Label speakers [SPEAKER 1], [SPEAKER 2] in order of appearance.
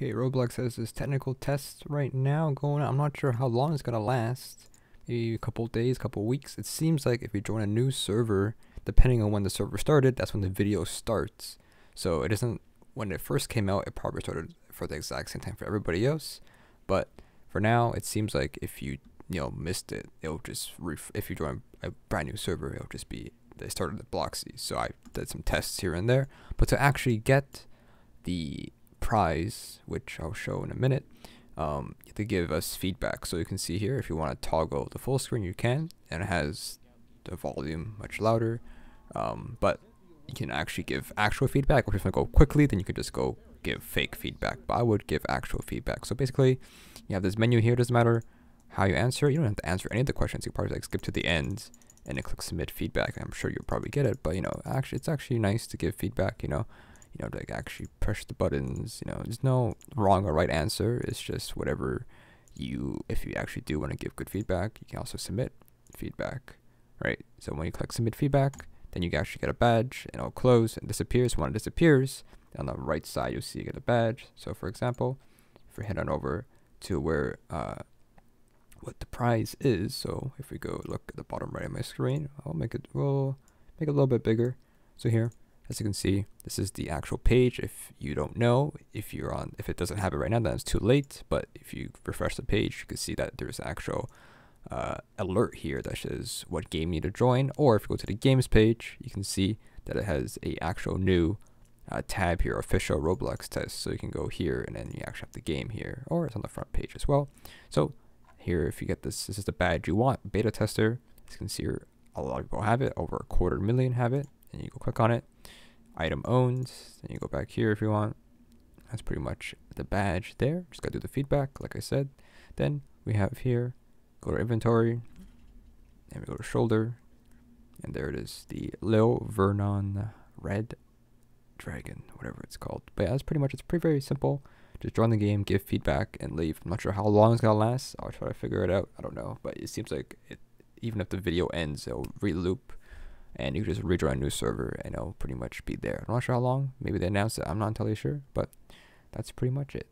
[SPEAKER 1] Okay, Roblox has this technical test right now going on. I'm not sure how long it's gonna last. Maybe a couple days, couple weeks. It seems like if you join a new server, depending on when the server started, that's when the video starts. So it isn't when it first came out. It probably started for the exact same time for everybody else. But for now, it seems like if you you know missed it, it'll just if you join a brand new server, it'll just be they started at Bloxy. So I did some tests here and there. But to actually get the prize, which I'll show in a minute, um, to give us feedback. So you can see here, if you want to toggle the full screen, you can, and it has the volume much louder. Um, but you can actually give actual feedback, or if you want to go quickly, then you can just go give fake feedback. But I would give actual feedback. So basically, you have this menu here. Doesn't matter how you answer. You don't have to answer any of the questions. You probably like skip to the end and then click submit feedback. I'm sure you'll probably get it. But you know, actually, it's actually nice to give feedback. You know, you know, like actually push the buttons. You know, there's no wrong or right answer. It's just whatever you. If you actually do want to give good feedback, you can also submit feedback. Right. So when you click submit feedback, then you actually get a badge and it'll close and disappears. When it disappears, on the right side you'll see you get a badge. So for example, if we head on over to where uh, what the prize is. So if we go look at the bottom right of my screen, I'll make it we'll make it a little bit bigger. So here, as you can see, this is the actual page. If you don't know, if you're on if it doesn't have it right now, then it's too late. But if you refresh the page, you can see that there's an actual uh, alert here that says what game you need to join. Or if you go to the games page, you can see that it has a actual new uh, tab here, official Roblox test. So you can go here and then you actually have the game here, or it's on the front page as well. So here, if you get this, this is the badge you want, beta tester. As you can see a lot of people have it, over a quarter million have it, and you go click on it. Item owns, then you go back here if you want. That's pretty much the badge there. Just gotta do the feedback, like I said. Then we have here, go to inventory, and we go to shoulder, and there it is, the Lil Vernon Red Dragon, whatever it's called. But yeah, that's pretty much, it's pretty very simple. Just join the game, give feedback, and leave. I'm not sure how long it's gonna last. I'll try to figure it out. I don't know, but it seems like it. Even if the video ends, it'll re-loop, and you can just rejoin a new server, and it'll pretty much be there. I'm not sure how long. Maybe they announced it. I'm not entirely sure, but that's pretty much it.